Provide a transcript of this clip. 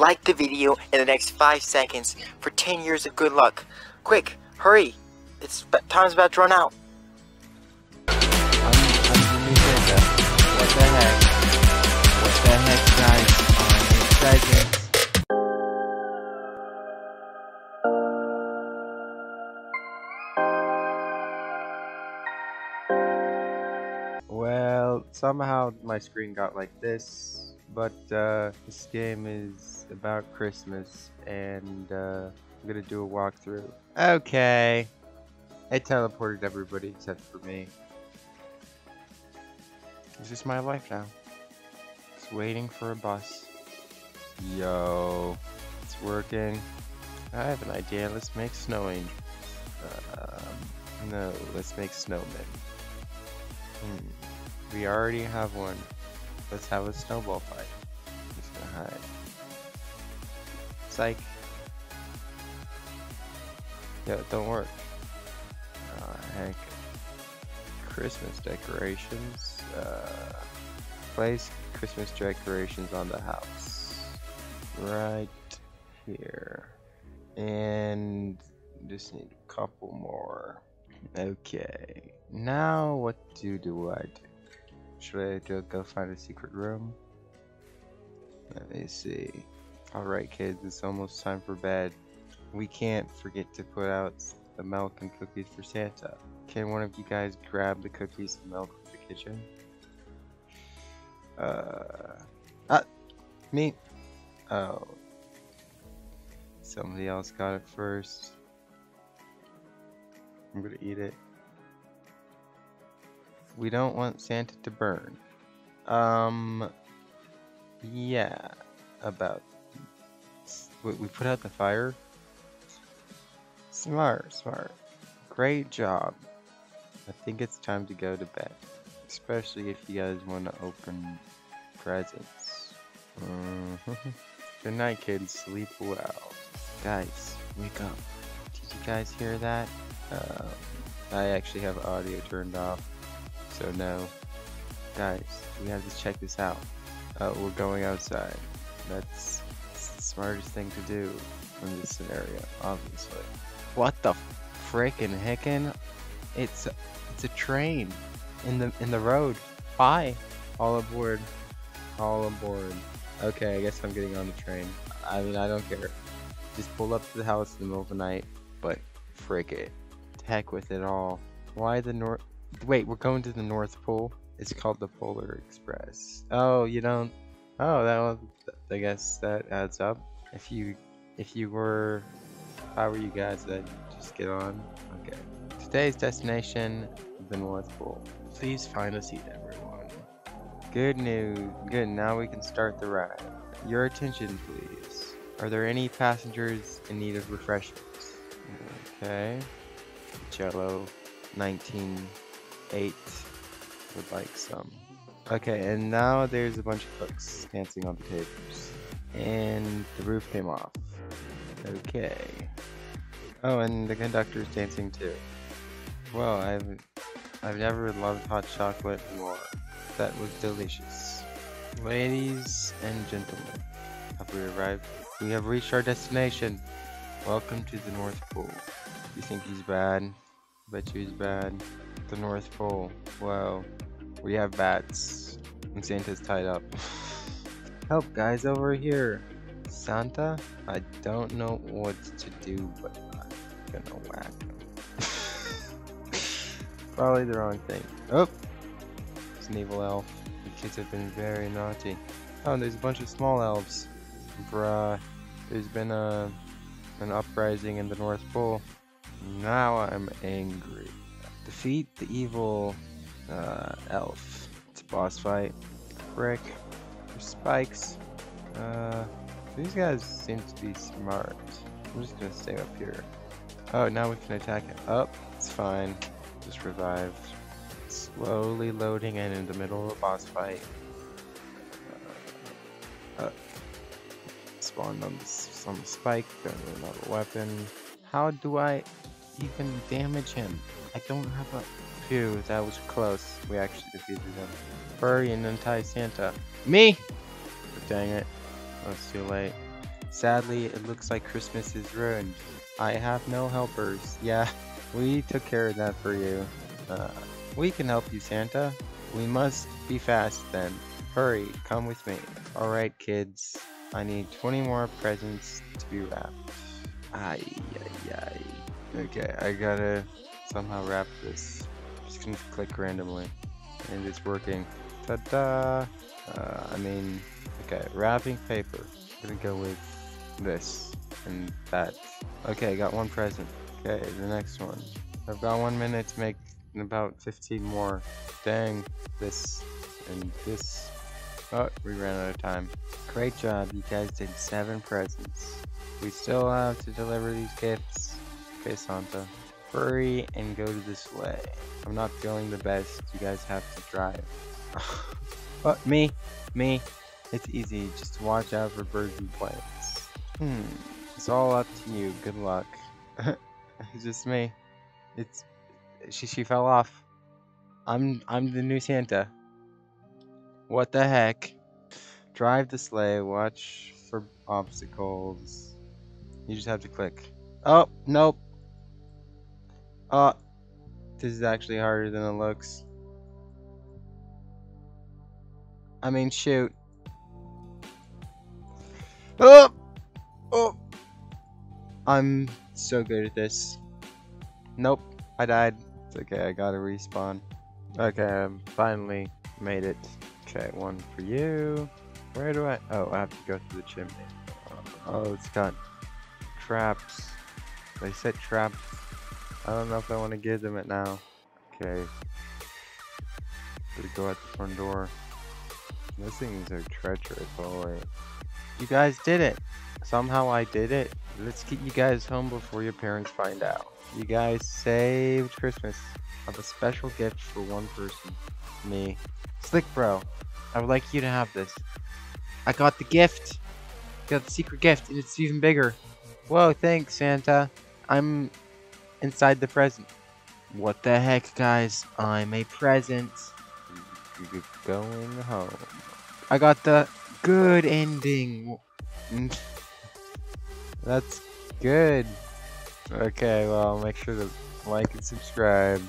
like the video in the next 5 seconds for 10 years of good luck. Quick, hurry. It's time's about to run out. What the heck? What the heck, guys? Well, somehow my screen got like this, but uh, this game is about Christmas, and uh, I'm gonna do a walkthrough. Okay. It teleported everybody except for me. This is my life now. Just waiting for a bus. Yo, it's working. I have an idea. Let's make snow angels. Um, no, let's make snowmen. Hmm. We already have one. Let's have a snowball fight. Just gonna hide. Psych. Yo, it don't work. Oh, heck. Christmas decorations. Uh, place Christmas decorations on the house. Right here. And just need a couple more. Okay. Now what do do I do? Should I go find a secret room? Let me see. Alright kids, it's almost time for bed. We can't forget to put out the milk and cookies for Santa. Can one of you guys grab the cookies and milk from the kitchen? Uh, ah, me. Oh, somebody else got it first. I'm gonna eat it. We don't want Santa to burn. Um, yeah, about. We put out the fire. Smart, smart. Great job. I think it's time to go to bed. Especially if you guys want to open presents. Mhm. Good night, kids. Sleep well. Guys, wake up. Did you guys hear that? Um, I actually have audio turned off, so no. Guys, we have to check this out. Uh, we're going outside. That's, that's the smartest thing to do in this scenario, obviously. What the frickin' heckin'? It's a, it's a train in the in the road. Bye. All aboard. All aboard. Okay, I guess I'm getting on the train. I mean, I don't care. Just pull up to the house in the middle of the night, but frick it. Heck with it all. Why the north? Wait, we're going to the North Pole. It's called the Polar Express. Oh, you don't. Oh, that was. I guess that adds up. If you, if you were, if I were you guys, I'd just get on. Okay. Today's destination, the North Pole. Please find a seat, everyone. Good news. Good. Now we can start the ride. Your attention, please. Are there any passengers in need of refreshments? Okay. Jello, 198 would like some. Okay, and now there's a bunch of cooks dancing on the tables. And the roof came off. Okay. Oh, and the conductor's dancing too. Well, I've I've never loved hot chocolate more. That was delicious. Ladies and gentlemen, have we arrived? We have reached our destination. Welcome to the North Pole. You think he's bad? Bet you he's bad. The North Pole. Well, we have bats. And Santa's tied up. Help, guys, over here. Santa? I don't know what to do, but I'm gonna whack him. Probably the wrong thing. Oh! It's an evil elf. The kids have been very naughty. Oh, there's a bunch of small elves. Bruh. There's been a an uprising in the North Pole. Now I'm angry. Defeat the evil uh, elf. It's a boss fight. There's spikes. Uh, these guys seem to be smart. I'm just gonna stay up here. Oh, now we can attack it up. it's fine. Just revived. Slowly loading in in the middle of a boss fight. Uh, uh, spawned on some spike. Got another weapon. How do I even damage him? I don't have a. Phew, that was close. We actually defeated him. Furry and anti Santa. Me! Dang it. It's too late. Sadly, it looks like Christmas is ruined. I have no helpers. Yeah, we took care of that for you. Uh, we can help you, Santa. We must be fast then. Hurry, come with me. Alright, kids. I need 20 more presents to be wrapped. Ay, ay, ay. Okay, I gotta somehow wrap this. Just gonna click randomly. And it's working. Ta-da! Uh, I mean, okay, wrapping paper. I'm gonna go with this and that. Okay, I got one present. Okay, the next one. I've got one minute to make about 15 more. Dang, this and this. Oh, we ran out of time. Great job, you guys did seven presents. We still have to deliver these gifts. Okay, Santa. Hurry and go to the sleigh. I'm not feeling the best. You guys have to drive. oh, me, me. It's easy. Just watch out for birds and planes. Hmm. It's all up to you. Good luck. it's just me. It's she. She fell off. I'm. I'm the new Santa. What the heck? Drive the sleigh. Watch for obstacles. You just have to click. Oh nope. Oh, this is actually harder than it looks. I mean, shoot. Oh! Oh! I'm so good at this. Nope, I died. It's okay, I gotta respawn. Okay, I finally made it. Okay, one for you. Where do I? Oh, I have to go through the chimney. Oh, it's got traps. They set traps. I don't know if I want to give them it now. Okay. Gonna go out the front door. Those things are treacherous, boy. You guys did it! Somehow I did it. Let's get you guys home before your parents find out. You guys saved Christmas. I have a special gift for one person. Me. Slick Bro. I would like you to have this. I got the gift. Got the secret gift, and it's even bigger. Whoa, thanks, Santa. I'm inside the present. What the heck, guys? I'm a present. You're going home. I got the good ending. That's good. Okay, well, make sure to like and subscribe.